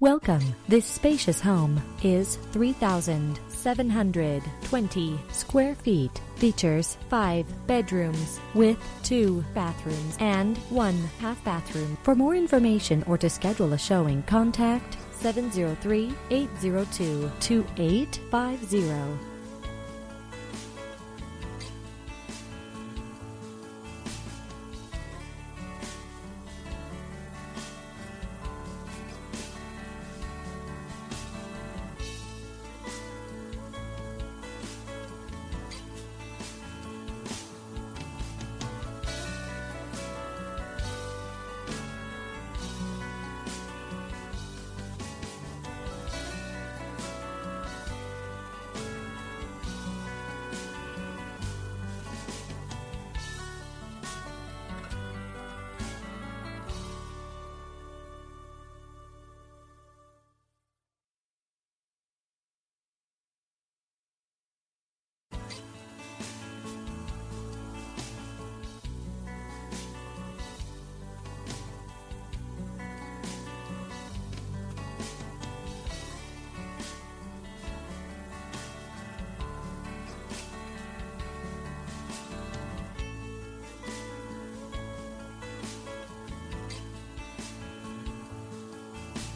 Welcome. This spacious home is 3,720 square feet. Features five bedrooms with two bathrooms and one half bathroom. For more information or to schedule a showing, contact 703 802 2850.